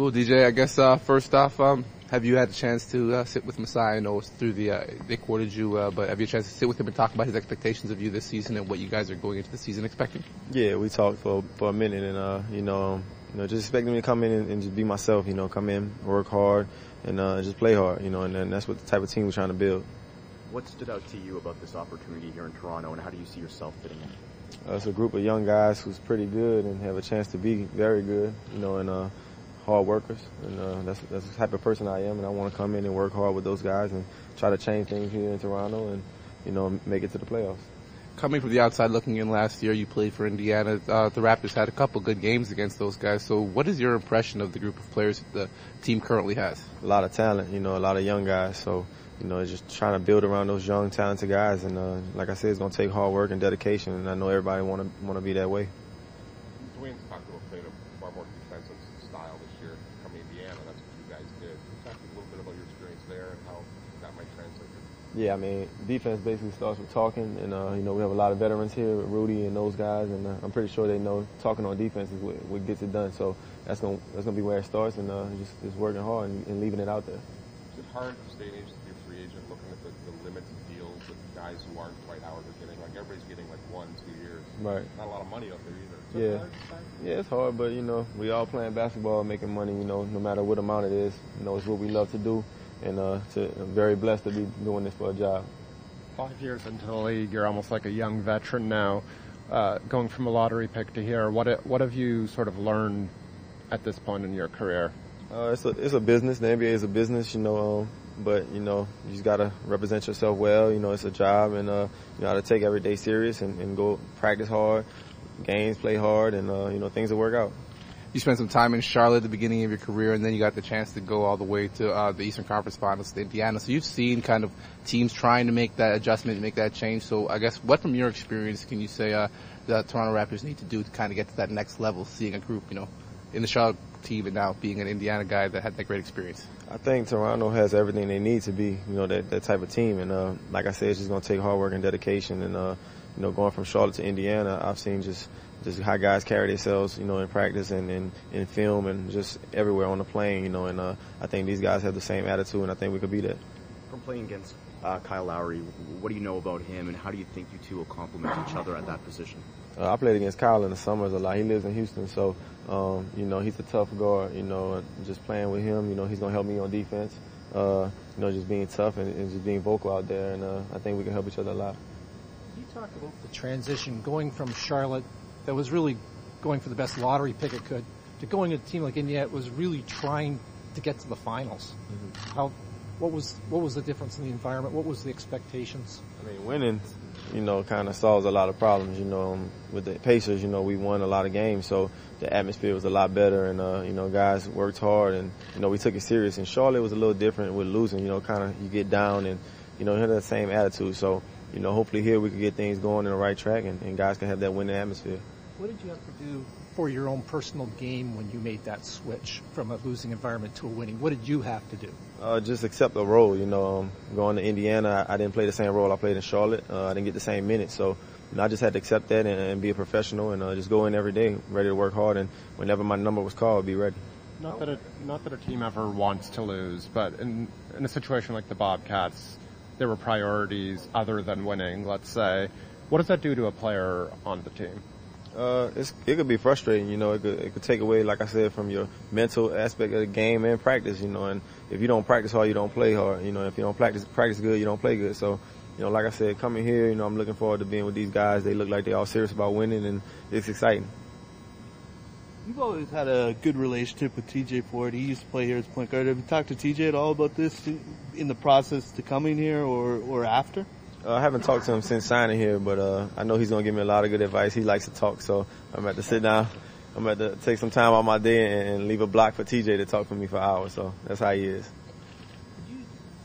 Cool, DJ. I guess uh, first off, um, have you had a chance to uh, sit with Masai? I know it's through the uh, they courted you, uh, but have you had a chance to sit with him and talk about his expectations of you this season and what you guys are going into the season expecting? Yeah, we talked for for a minute, and uh, you know, um, you know, just expecting me to come in and, and, just be myself. You know, come in, work hard, and uh, just play hard. You know, and, and that's what the type of team we're trying to build. What stood out to you about this opportunity here in Toronto, and how do you see yourself fitting in? Uh, it's a group of young guys who's pretty good and have a chance to be very good. You know, and uh, hard workers, and uh, that's that's the type of person I am, and I want to come in and work hard with those guys and try to change things here in Toronto, and you know, make it to the playoffs. Coming from the outside looking in last year, you played for Indiana. Uh, the Raptors had a couple good games against those guys. So, what is your impression of the group of players the team currently has? A lot of talent, you know, a lot of young guys. So, you know, just trying to build around those young, talented guys. And uh, like I said, it's going to take hard work and dedication. And I know everybody want to want to be that way. Dwane's talked about playing a far more defensive style this year coming Indiana. That's what you guys did. Can you talk a little bit about your experience there and how that might translate? Yeah, I mean, defense basically starts with talking, and uh, you know we have a lot of veterans here, Rudy and those guys, and uh, I'm pretty sure they know talking on defense is what, what, gets it done. So that's gonna that's gonna be where it starts, and uh, just just working hard and, and, leaving it out there. Is it hard to stay age to be agent, looking at the, the limits of deals with guys who aren't quite out or getting like everybody's getting like one, two years. Right. Not a lot of money out there either. Yeah. Yeah, it's hard, but you know, we all playing basketball, making money. You know, no matter what amount it is, you know, it's what we love to do, and uh, to, I'm very blessed to be doing this for a job. Five years into the league, you're almost like a young veteran now. Uh, going from a lottery pick to here, what what have you sort of learned at this point in your career? Uh, it's a it's a business. The NBA is a business, you know. Um, but you know, you just gotta represent yourself well. You know, it's a job, and uh, you know gotta take every day serious and, and go practice hard, games, play hard, and uh, you know things will work out. You spent some time in Charlotte at the beginning of your career, and then you got the chance to go all the way to uh, the Eastern Conference Finals to Indiana. So you've seen kind of teams trying to make that adjustment, make that change. So I guess what from your experience can you say uh, the Toronto Raptors need to do to kind of get to that next level, seeing a group, you know, in the Charlotte team and now being an Indiana guy that had that great experience? I think Toronto has everything they need to be, you know, that, that type of team. And uh, like I said, it's just going to take hard work and dedication. And uh, you know, going from Charlotte to Indiana, I've seen just just how guys carry themselves, you know, in practice and in, in film and just everywhere on the plane, you know. And uh, I think these guys have the same attitude, and I think we could be that. From playing against uh, Kyle Lowry, what do you know about him, and how do you think you two will complement each other at that position? Uh, I played against Kyle in the summers a lot. He lives in Houston, so um, you know he's a tough guard. You know, just playing with him, you know, he's gonna help me on defense. Uh, you know, just being tough and, and, just being vocal out there, and uh, I think we can help each other a lot. You talk about the transition going from Charlotte that was really going for the best lottery pick it could to going to a team like Indiana was really trying to get to the finals. Mm-hmm. How, what was what was the difference in the environment? What was the expectations? I mean, winning, you know, kind of solves a lot of problems. You know, um, with the Pacers, you know, we won a lot of games, so the atmosphere was a lot better, and uh, you know, guys worked hard, and you know, we took it serious. And Charlotte was a little different with losing. You know, kind of you get down, and you know, had the same attitude. So you know, hopefully here we can get things going in the right track, and, and guys can have that winning atmosphere. What did you have to do for your own personal game when you made that switch from a losing environment to a winning? What did you have to do? Uh, just accept the role. You know, um, going to Indiana, I, I, didn't play the same role I played in Charlotte. Uh, I didn't get the same minutes, so you know, I just had to accept that and, and be a professional and uh, just go in every day, ready to work hard. And whenever my number was called, be ready. Not that a, not that a team ever wants to lose, but in in a situation like the Bobcats, there were priorities other than winning. Let's say, what does that do to a player on the team? Uh, it could be frustrating, you know. It could, it could take away, like I said, from your mental aspect of the game and practice, you know. And if you don't practice hard, you don't play hard. You know, if you don't practice practice good, you don't play good. So, you know, like I said, coming here, you know, I'm looking forward to being with these guys. They look like they're all serious about winning, and it's exciting. You've always had a good relationship with TJ Ford. He used to play here as point guard. Have you talked to TJ at all about this in the process to coming here or, or after? Uh, I haven't talked to him since signing here, but uh, I know he's going to give me a lot of good advice. He likes to talk, so I'm at to sit down. I'm at to take some time out my day and, and leave a block for TJ to talk for me for hours. So that's how he is. Could you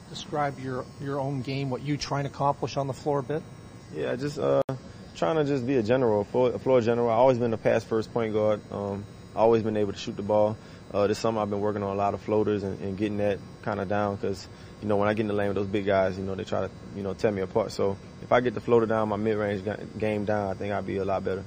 describe your your own game, what you trying to accomplish on the floor a bit? Yeah, just uh, trying to just be a general, floor, a floor general. I've always been a pass first point guard. Um, always been able to shoot the ball. Uh, this summer I've been working on a lot of floaters and, and getting that kind of down because you know, when I get in the lane with those big guys, you know, they try to, you know, tear me apart. So if I get the floater down, my mid-range game down, I think I'd be a lot better.